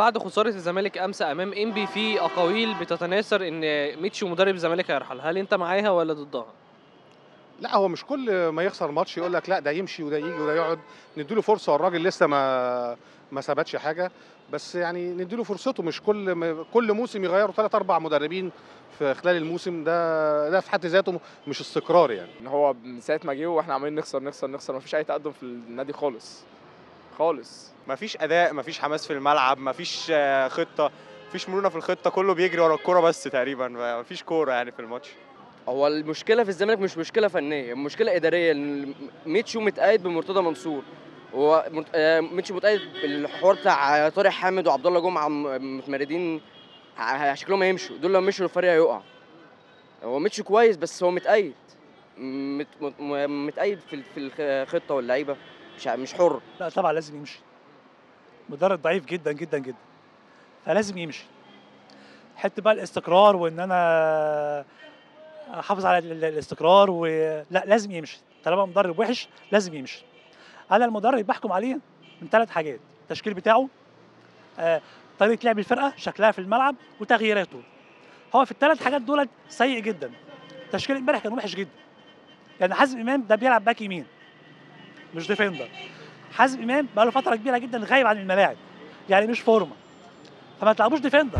بعد خسارة الزمالك أمس أمام إنبي في أقاويل بتتناثر إن ميتشو مدرب الزمالك هيرحل، هل أنت معاها ولا ضدها؟ لا هو مش كل ما يخسر ماتش يقول لك لا ده يمشي وده يجي وده يقعد. نديله فرصة والراجل لسه ما ما ثبتش حاجة. بس يعني نديله فرصته مش كل م- كل موسم يغيروا ثلاث أربع مدربين في خلال الموسم. ده ده في حد ذاته مش استقرار يعني. هو من ساعة ما جه وإحنا عمالين نخسر نخسر نخسر مفيش أي تقدم في النادي خالص. خالص. مفيش أداء مفيش حماس في الملعب مفيش آه، خطة مفيش مرونة في الخطة كله بيجري ورا الكورة بس تقريبا مفيش كورة يعني في الماتش. هو المشكلة في الزمالك مش مشكلة فنية المشكلة إدارية. ميتشو متقيد بمرتضى منصور. هو مرت- آه، ميتشو متقيد بالحوار بتاع طارق حامد وعبد الله جمعه متمردين شكلهم هيمشوا. دول لو مشوا الفريق هيقع. هو ميتشو كويس بس هو متقيد متقيد في في الخطه واللعيبة. مش مش حر. لا طبعا لازم يمشي. مدرب ضعيف جدا جدا جدا. فلازم يمشي. حتة بقى الاستقرار وإن أنا أحافظ على ال- ال- الاستقرار ولا لازم يمشي. طالما مدرب وحش لازم يمشي. أنا المدرب بحكم عليه من ثلاث حاجات. التشكيل بتاعه آه، طريقة لعب الفرقة شكلها في الملعب وتغييراته. هو في الثلاث حاجات دول سيء جدا. تشكيل امبارح كان وحش جدا. يعني حازم إمام ده بيلعب back يمين. مش defender. حازم إمام بقى له فترة كبيرة جدا غايب عن الملاعب يعني مش فورمة. فما تلعبوش defender.